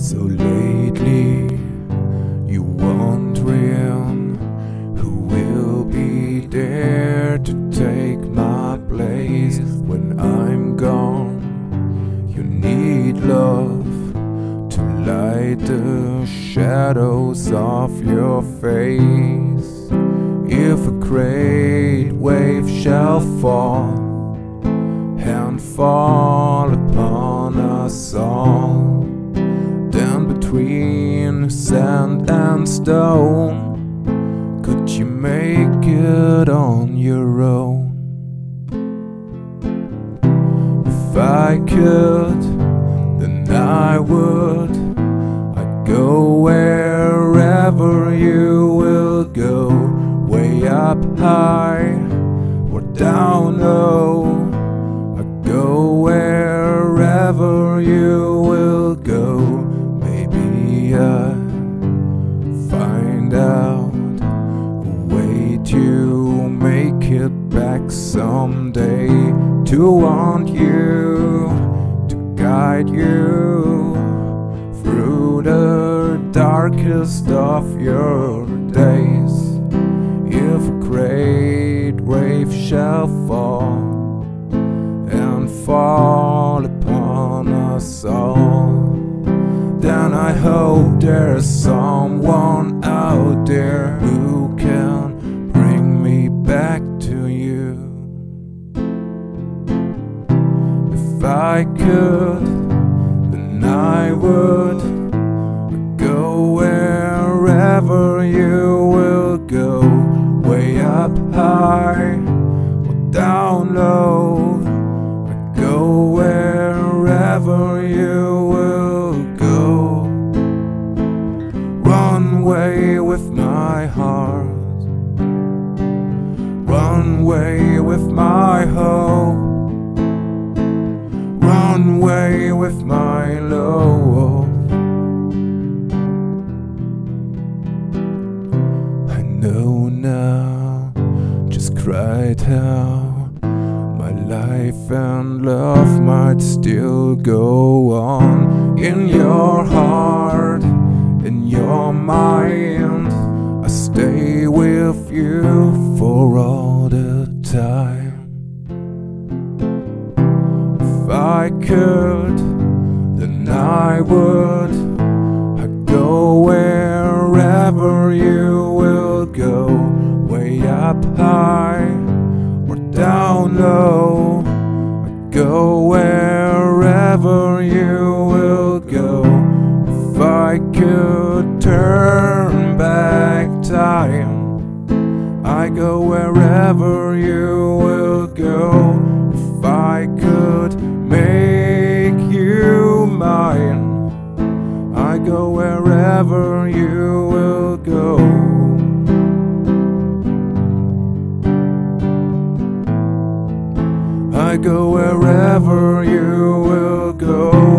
So lately, you wondering who will be there to take my place when I'm gone. You need love to light the shadows off your face. If a great wave shall fall and fall upon us all, sand and stone, could you make it on your own? If I could, then I would. I'd go wherever you will go, way up high to make it back someday. To want you, to guide you through the darkest of your days. If a great wave shall fall and fall upon us all, then I hope there's someone I could, then I would go wherever you will go, way up high or down low. I go wherever you will go. Run away with my heart, run away with my hope. With my love. I know now, just cried how my life and love might still go on in your heart, in your mind. I stay with you for all the time. If I could, I would. I'd go wherever you will go, way up high or down low. I'd go wherever you will go. If I could turn back time, I go wherever you will go. If I could make go wherever you will go. I go wherever you will go.